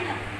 China.